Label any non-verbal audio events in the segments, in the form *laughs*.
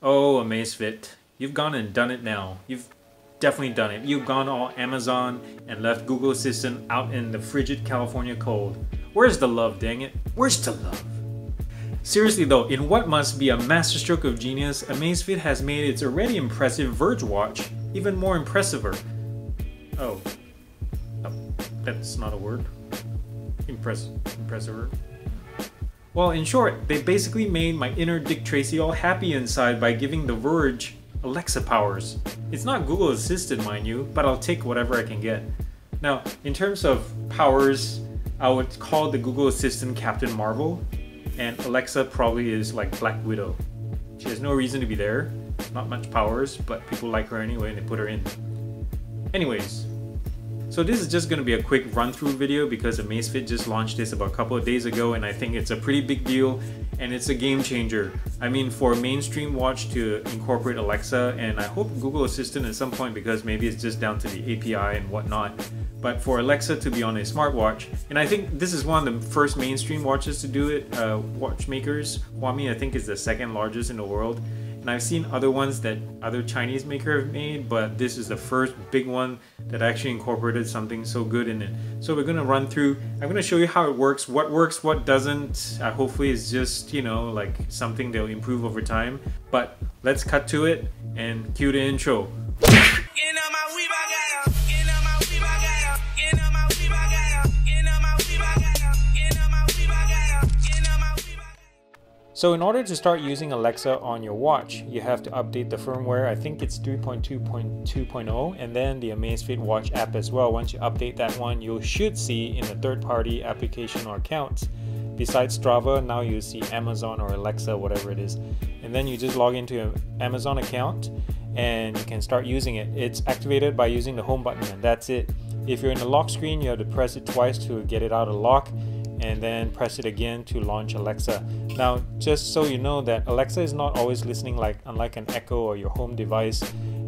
Oh, Amazfit, you've gone and done it now. You've definitely done it. You've gone all Amazon and left Google Assistant out in the frigid California cold. Where's the love, dang it? Where's the love? Seriously though, in what must be a masterstroke of genius, Amazfit has made its already impressive Verge watch even more impressiver. Oh. oh that's not a word. Impress impressiver. Well, in short, they basically made my inner Dick Tracy all happy inside by giving The Verge Alexa powers. It's not Google Assistant, mind you, but I'll take whatever I can get. Now, in terms of powers, I would call the Google Assistant Captain Marvel, and Alexa probably is like Black Widow. She has no reason to be there, not much powers, but people like her anyway and they put her in. Anyways, so this is just going to be a quick run through video because Amazfit just launched this about a couple of days ago and I think it's a pretty big deal and it's a game changer. I mean for a mainstream watch to incorporate Alexa and I hope Google Assistant at some point because maybe it's just down to the API and whatnot. But for Alexa to be on a smartwatch, and I think this is one of the first mainstream watches to do it, uh, watchmakers, Huami I think is the second largest in the world and I've seen other ones that other Chinese maker have made, but this is the first big one that actually incorporated something so good in it. So we're gonna run through, I'm gonna show you how it works, what works, what doesn't. Uh, hopefully it's just, you know, like something they'll improve over time. But let's cut to it and cue the intro. So in order to start using Alexa on your watch, you have to update the firmware. I think it's 3.2.2.0 and then the Amazfit Watch app as well. Once you update that one, you should see in the third-party application or accounts. Besides Strava, now you see Amazon or Alexa, whatever it is. And then you just log into your Amazon account and you can start using it. It's activated by using the home button and that's it. If you're in the lock screen, you have to press it twice to get it out of lock and then press it again to launch Alexa. Now, just so you know that Alexa is not always listening like unlike an Echo or your home device.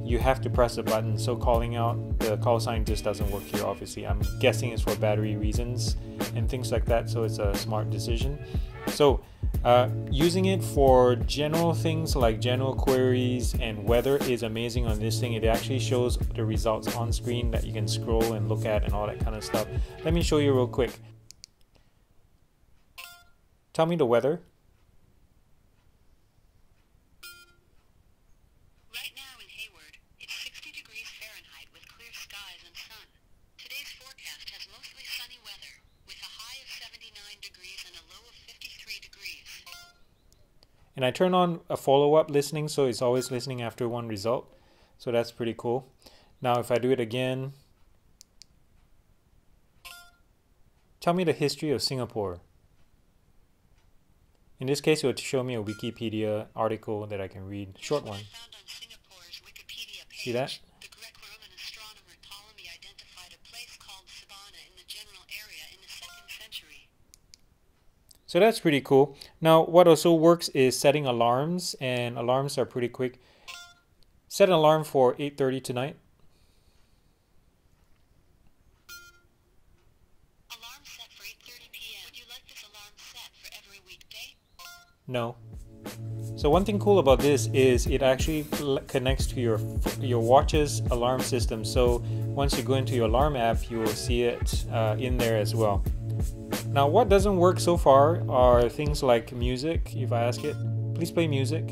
You have to press a button, so calling out the call sign just doesn't work here. Obviously, I'm guessing it's for battery reasons and things like that, so it's a smart decision. So, uh, using it for general things like general queries and weather is amazing on this thing. It actually shows the results on screen that you can scroll and look at and all that kind of stuff. Let me show you real quick. Tell me the weather. Right now in Hayward, it's 60 degrees Fahrenheit with clear skies and sun. Today's forecast has mostly sunny weather, with a high of 79 degrees and a low of 53 degrees. And I turn on a follow-up listening, so it's always listening after one result. So that's pretty cool. Now if I do it again, tell me the history of Singapore. In this case, it would show me a Wikipedia article that I can read, short one. See that? So that's pretty cool. Now, what also works is setting alarms, and alarms are pretty quick. Set an alarm for 8.30 tonight. No. So one thing cool about this is it actually connects to your your watch's alarm system. So once you go into your alarm app, you will see it uh, in there as well. Now, what doesn't work so far are things like music. If I ask it, please play music.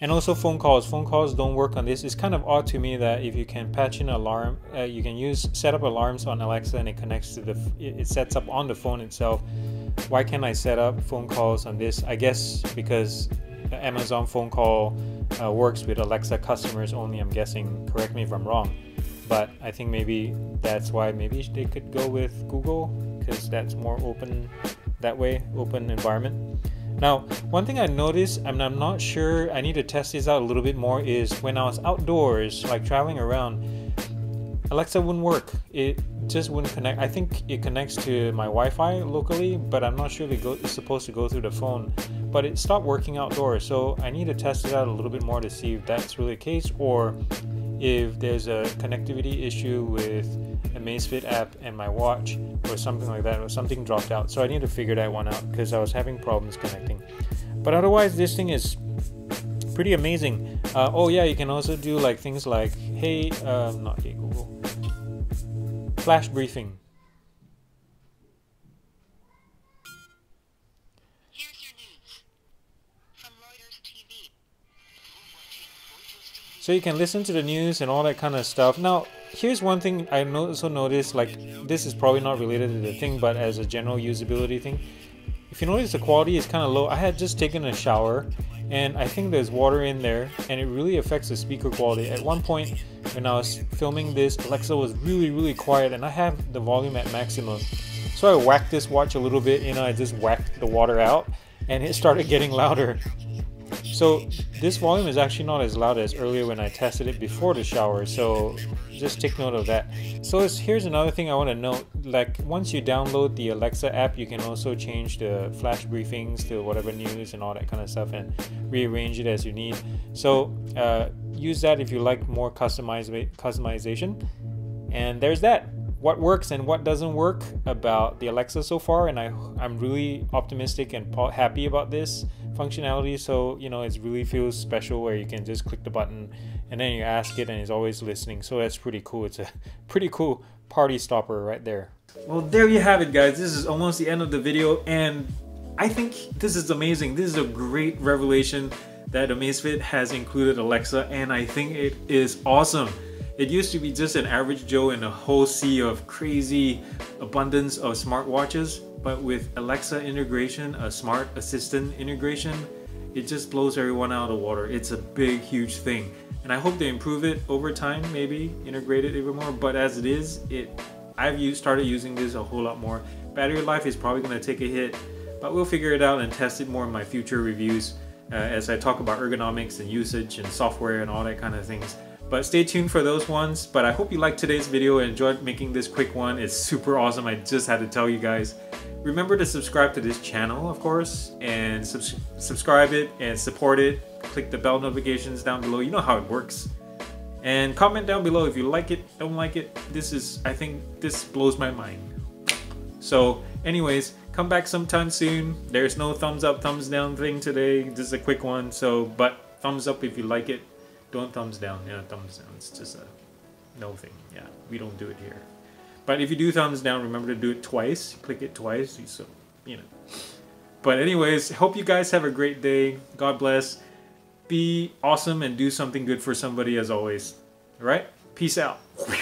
And also phone calls. Phone calls don't work on this. It's kind of odd to me that if you can patch in alarm uh, you can use set up alarms on alexa and it connects to the it sets up on the phone itself. Why can't i set up phone calls on this? I guess because amazon phone call uh, works with alexa customers only i'm guessing. Correct me if i'm wrong. But i think maybe that's why maybe they could go with google because that's more open that way open environment now, one thing I noticed, and I'm not sure, I need to test this out a little bit more, is when I was outdoors, like traveling around, Alexa wouldn't work. It just wouldn't connect. I think it connects to my Wi-Fi locally, but I'm not sure it's supposed to go through the phone. But it stopped working outdoors, so I need to test it out a little bit more to see if that's really the case, or if there's a connectivity issue with Amazfit app and my watch or something like that, or something dropped out. So I need to figure that one out because I was having problems connecting. But otherwise, this thing is pretty amazing. Uh, oh yeah, you can also do like things like hey, uh, not hey Google, flash briefing. Here's your news. From Reuters TV. So you can listen to the news and all that kind of stuff. Now, here's one thing I also noticed. Like this is probably not related to the thing, but as a general usability thing, if you notice the quality is kind of low. I had just taken a shower and I think there's water in there and it really affects the speaker quality. At one point when I was filming this, Alexa was really really quiet and I have the volume at maximum. So I whacked this watch a little bit, you know, I just whacked the water out and it started getting louder. So this volume is actually not as loud as earlier when I tested it before the shower. So just take note of that. So here's another thing I want to note. Like once you download the Alexa app, you can also change the flash briefings to whatever news and all that kind of stuff and rearrange it as you need. So uh, use that if you like more customize customization. And there's that what works and what doesn't work about the Alexa so far, and I I'm really optimistic and happy about this functionality. So you know, it really feels special where you can just click the button and then you ask it, and it's always listening. So that's pretty cool. It's a *laughs* pretty cool party stopper right there. Well, there you have it, guys. This is almost the end of the video, and I think this is amazing. This is a great revelation that Amazfit has included Alexa, and I think it is awesome. It used to be just an average Joe in a whole sea of crazy abundance of smartwatches, but with Alexa integration, a smart assistant integration, it just blows everyone out of the water. It's a big, huge thing. And I hope they improve it over time, maybe integrate it even more. But as it is, it I've used, started using this a whole lot more. Battery life is probably going to take a hit, but we'll figure it out and test it more in my future reviews uh, as I talk about ergonomics and usage and software and all that kind of things. But stay tuned for those ones. But I hope you liked today's video and enjoyed making this quick one. It's super awesome. I just had to tell you guys. Remember to subscribe to this channel, of course, and sub subscribe it and support it. Click the bell notifications down below. You know how it works. And comment down below if you like it, don't like it. This is, I think, this blows my mind. So, anyways, come back sometime soon. There's no thumbs up, thumbs down thing today. This is a quick one. So, but thumbs up if you like it. Don't thumbs down. Yeah, thumbs down. It's just a no thing. Yeah, we don't do it here. But if you do thumbs down, remember to do it twice. Click it twice. So, you know. But anyways, hope you guys have a great day. God bless. Be awesome and do something good for somebody as always. All right? Peace out. *laughs*